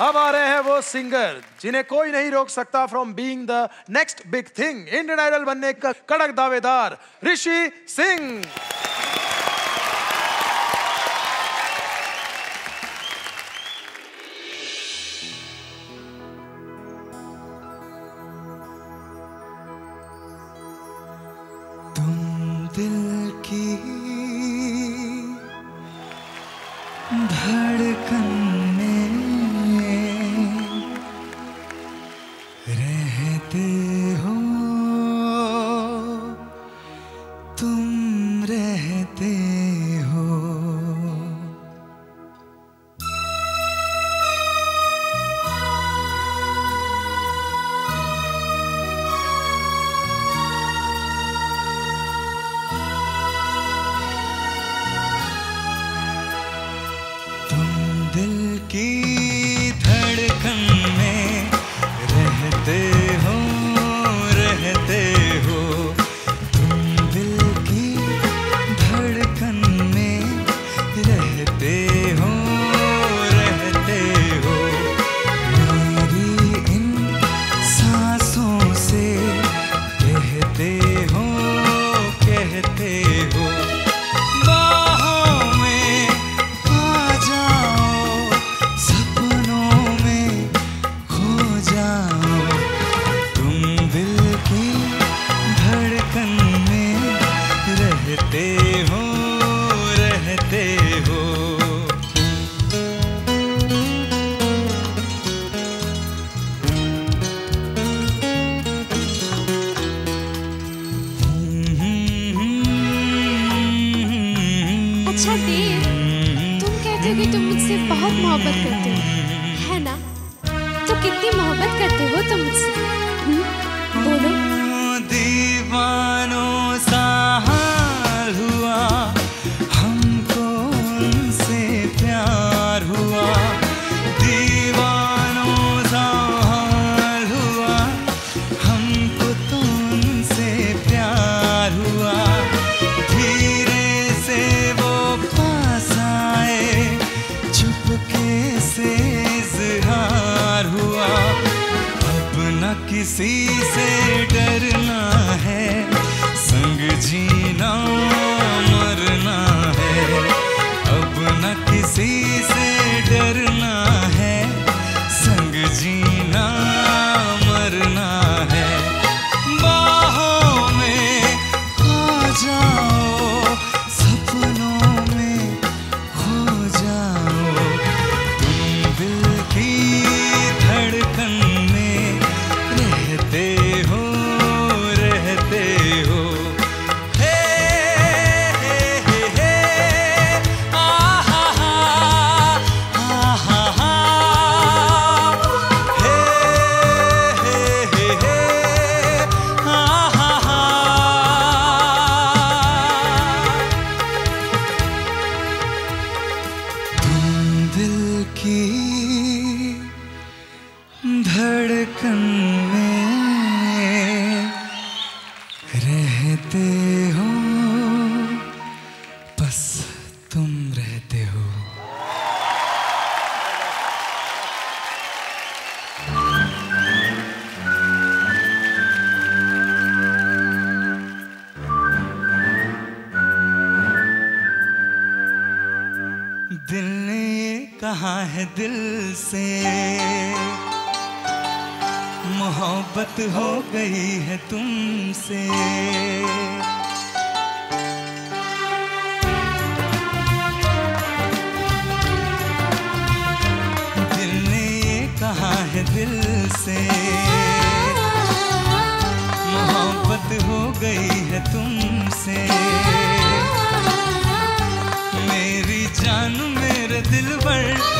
अब आ रहे हैं वो सिंगर जिन्हें कोई नहीं रोक सकता from being the next big thing Indian Idol बनने का कड़क दावेदार ऋषि सिंह। दिल की धड़कन दिल की डरना है संग जी है दिल से। मोहब्बत हो गई है तुमसे। दिल ने ये कहा है दिल से। मोहब्बत हो गई है तुमसे। मेरी जान मेरे दिल पर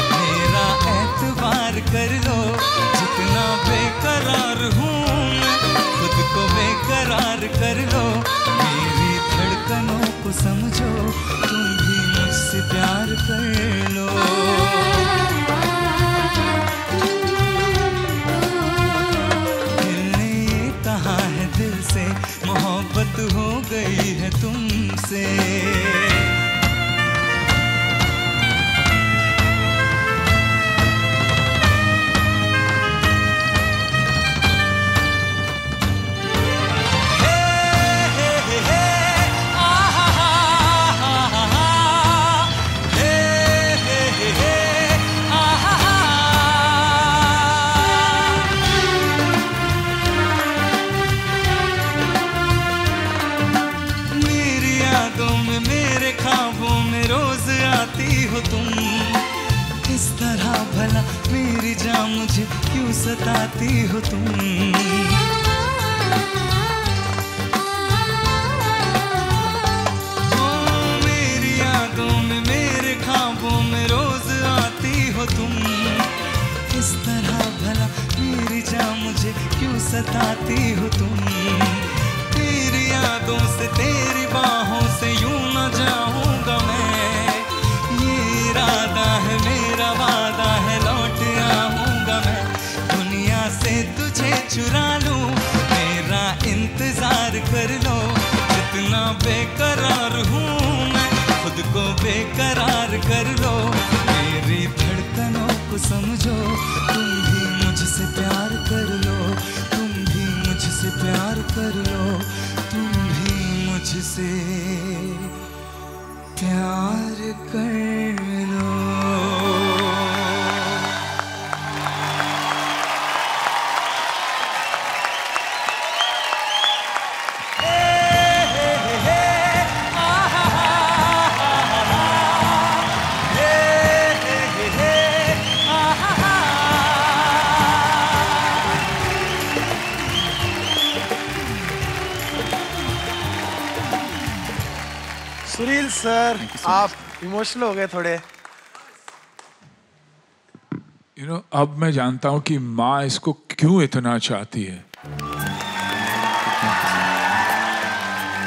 सताती हो तुम। तेरी यादों से, तेरी बाहों से यूँ न जाऊँगा मैं। ये इरादा है, मेरा वादा है, लौट आऊँगा मैं। दुनिया से तुझे चुरा लूँ, मेरा इंतज़ार कर लो। जितना बेकरार हूँ मैं, खुद को बेकरार कर लो। मेरी धड़कनों को समझो सुनील सर आप इमोशनल हो गए थोड़े। यू you नो know, अब मैं जानता हूँ कि माँ इसको क्यों इतना चाहती है।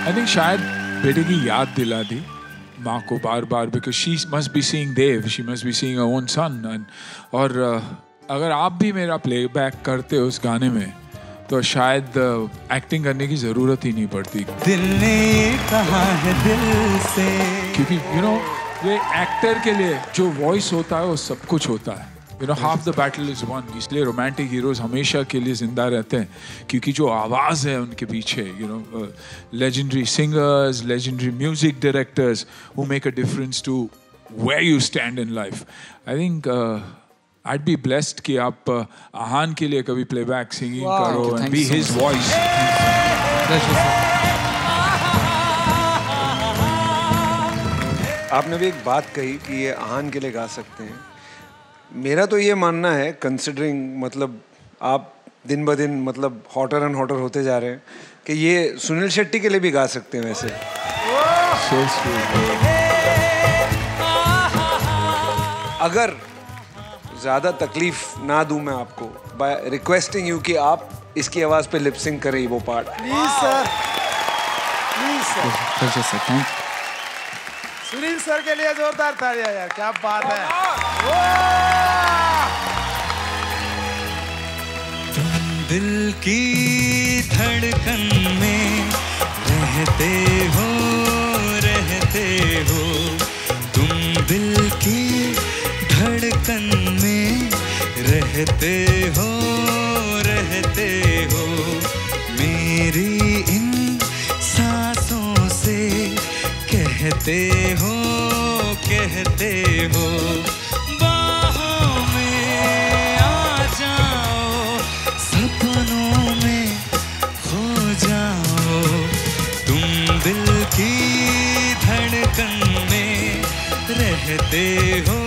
आई थिंक शायद बेटे की याद दिला दी। माँ को बार बार because she must be seeing Dev she must be seeing own son और अगर आप भी मेरा प्लेबैक करते हो उस गाने में तो शायद एक्टिंग करने की ज़रूरत ही नहीं पड़ती। दिल ने ये कहा है दिल से। क्योंकि यू नो ये एक्टर के लिए जो वॉइस होता है वो सब कुछ होता है। You know half the battle is won इसलिए रोमांटिक हीरोज हमेशा के लिए ज़िंदा रहते हैं। क्योंकि जो आवाज़ है उनके पीछे you know legendary singers legendary music directors who make a difference to where you stand in life I think I'd be blessed कि आप uh, आहान के लिए कभी प्लेबैक सिंगिंग करो and be so his much. voice. Pleasure, sir. आपने भी एक बात कही कि ये आहान के लिए गा सकते हैं मेरा तो ये मानना है कंसिडरिंग मतलब आप दिन ब दिन मतलब हॉटर एंड हॉटर होते जा रहे हैं कि ये सुनील शेट्टी के लिए भी गा सकते हैं वैसे So अगर ज़्यादा तकलीफ़ ना दूँ मैं आपको बाय रिक्वेस्टिंग यू कि आप इसकी आवाज़ पे लिपसिंग करें वो part please sir please sir. Sunil sir के लिए जोरदार तालियाँ यार क्या बात है। दिल की धड़कन में रहते हो रहते हो। तुम दिल की धड़कन में रहते हो रहते हो। मेरी इन सांसों से कहते हो कहते हो, बाहों में आ जाओ, सपनों में खो जाओ। तुम दिल की धड़कन में रहते हो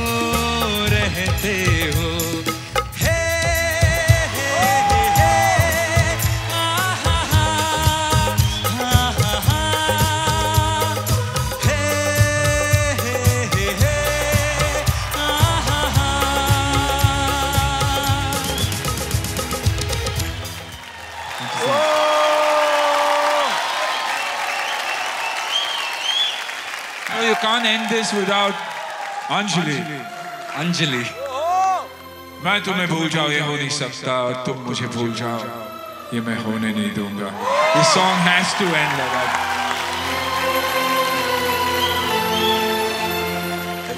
can't end this without Anjali. Anjali मैं तुम्हें भूल जाऊँ ये हो नहीं सकता और तुम मुझे भूल जाओ ये मैं होने नहीं दूँगा This song has to end like that.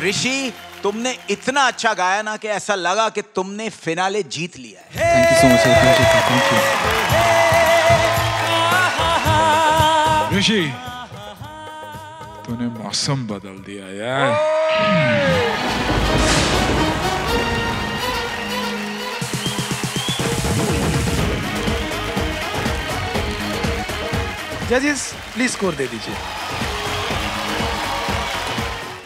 ऋषि तुमने इतना अच्छा गाया ना कि ऐसा लगा कि तुमने फिनाले जीत लिया है Thank you so much, sir. Pleasure. Thank you. ऋषि तूने मौसम बदल दिया यार। जजेस प्लीज़ स्कोर दे दीजिए।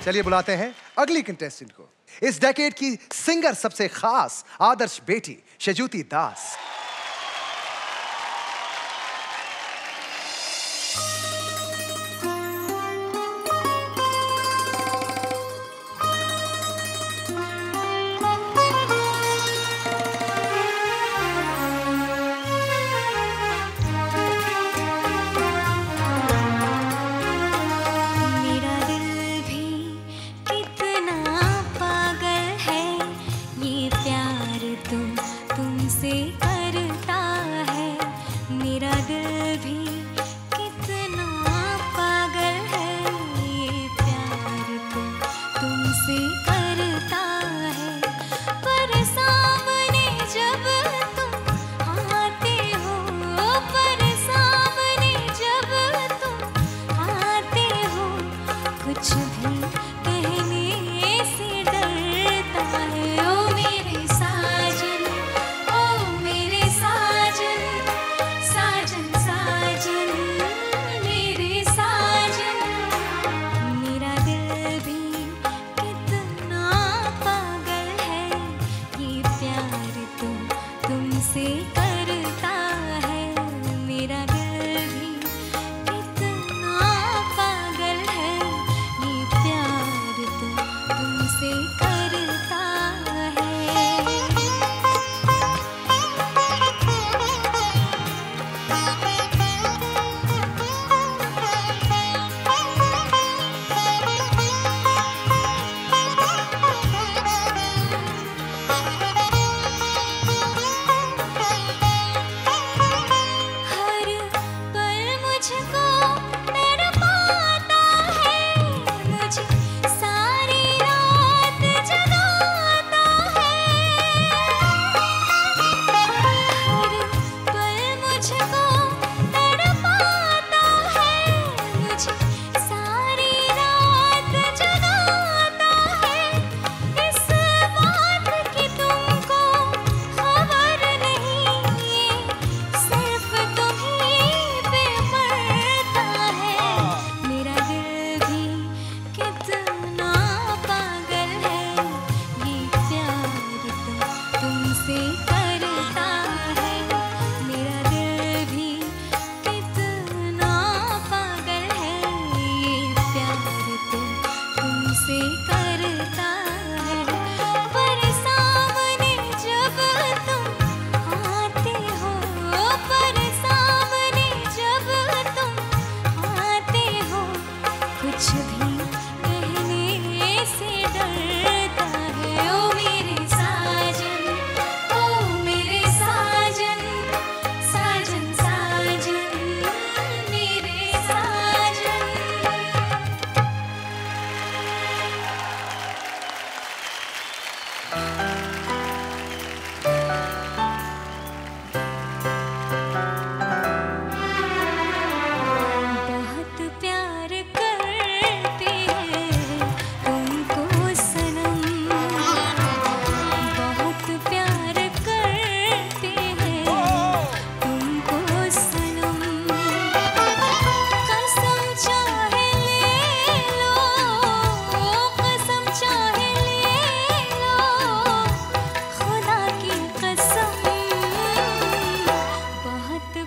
चलिए बुलाते हैं अगली कंटेस्टेंट को। इस डेकेड की सिंगर सबसे खास, आदर्श बेटी, शजुती दास।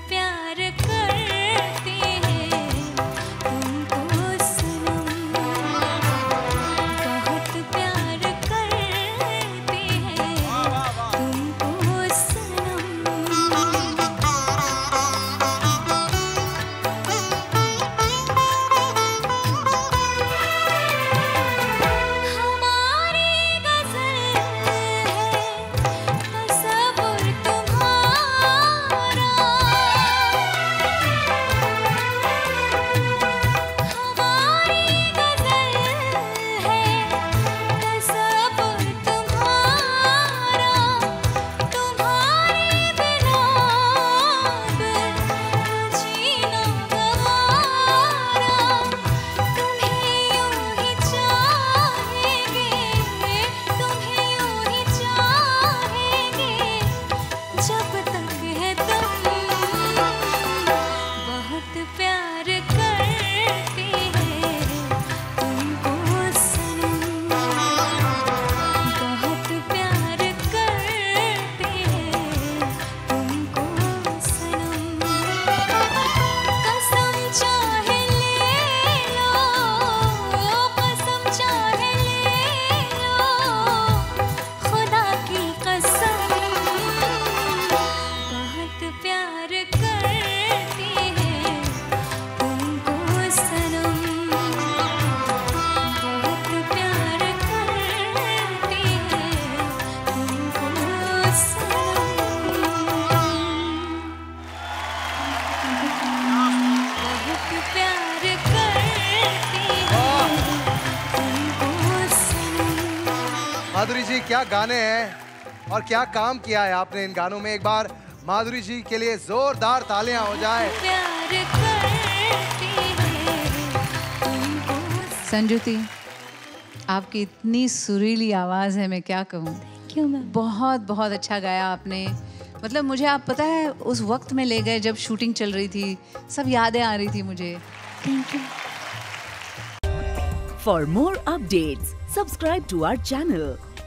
प्यार का क्या गाने हैं और क्या काम किया है आपने इन गानों में? एक बार माधुरी जी के लिए जोरदार तालियाँ हो जाए। प्यार करते संजुति आपकी इतनी सुरीली आवाज़ है मैं क्या कहूँ? क्यों मैम बहुत बहुत अच्छा गाया आपने। मतलब मुझे आप पता है उस वक्त में ले गए जब शूटिंग चल रही थी सब यादें आ रही थी मुझे। Thank you For more updates, subscribe to our channel,